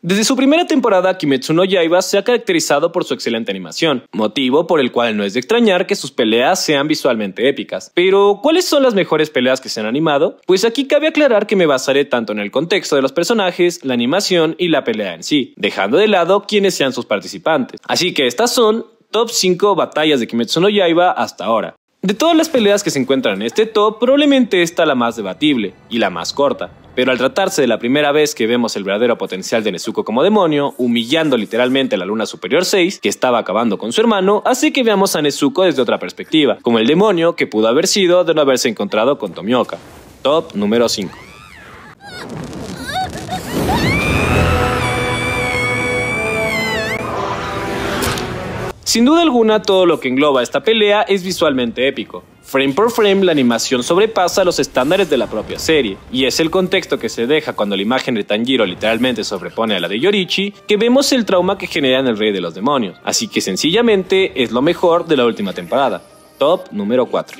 Desde su primera temporada, Kimetsu no Yaiba se ha caracterizado por su excelente animación, motivo por el cual no es de extrañar que sus peleas sean visualmente épicas. Pero, ¿cuáles son las mejores peleas que se han animado? Pues aquí cabe aclarar que me basaré tanto en el contexto de los personajes, la animación y la pelea en sí, dejando de lado quiénes sean sus participantes. Así que estas son top 5 batallas de Kimetsu no Yaiba hasta ahora. De todas las peleas que se encuentran en este top, probablemente esta la más debatible y la más corta, pero al tratarse de la primera vez que vemos el verdadero potencial de Nezuko como demonio, humillando literalmente a la luna superior 6, que estaba acabando con su hermano, hace que veamos a Nezuko desde otra perspectiva, como el demonio que pudo haber sido de no haberse encontrado con Tomioka. Top número 5. Sin duda alguna, todo lo que engloba esta pelea es visualmente épico. Frame por frame, la animación sobrepasa los estándares de la propia serie, y es el contexto que se deja cuando la imagen de Tanjiro literalmente sobrepone a la de Yorichi, que vemos el trauma que genera en el Rey de los Demonios, así que sencillamente es lo mejor de la última temporada. Top número 4.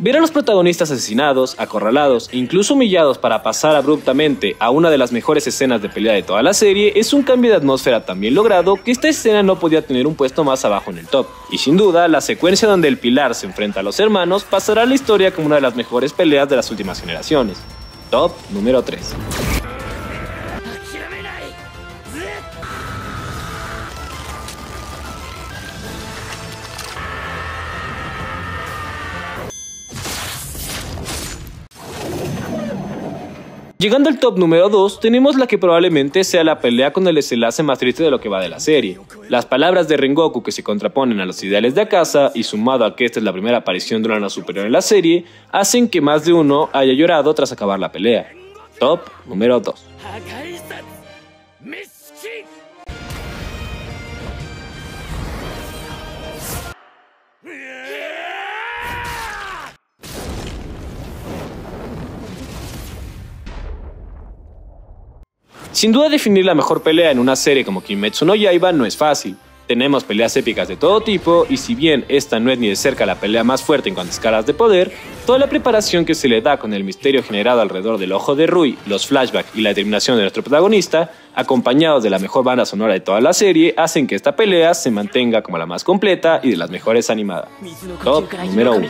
Ver a los protagonistas asesinados, acorralados e incluso humillados para pasar abruptamente a una de las mejores escenas de pelea de toda la serie es un cambio de atmósfera tan bien logrado que esta escena no podía tener un puesto más abajo en el top. Y sin duda, la secuencia donde el pilar se enfrenta a los hermanos pasará a la historia como una de las mejores peleas de las últimas generaciones. Top número 3. Llegando al top número 2, tenemos la que probablemente sea la pelea con el desenlace más triste de lo que va de la serie. Las palabras de Rengoku que se contraponen a los ideales de Akasa, y sumado a que esta es la primera aparición de una superior en la serie, hacen que más de uno haya llorado tras acabar la pelea. Top número 2. Sin duda definir la mejor pelea en una serie como Kimetsu no Yaiba no es fácil. Tenemos peleas épicas de todo tipo y si bien esta no es ni de cerca la pelea más fuerte en cuanto a escalas de poder, toda la preparación que se le da con el misterio generado alrededor del ojo de Rui, los flashbacks y la determinación de nuestro protagonista, acompañados de la mejor banda sonora de toda la serie, hacen que esta pelea se mantenga como la más completa y de las mejores animadas. Top número 1.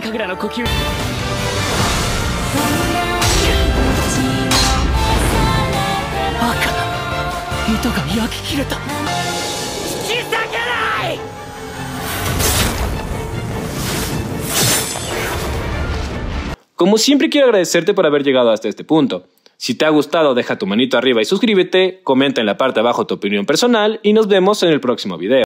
Como siempre quiero agradecerte por haber llegado hasta este punto. Si te ha gustado deja tu manito arriba y suscríbete, comenta en la parte de abajo tu opinión personal y nos vemos en el próximo video.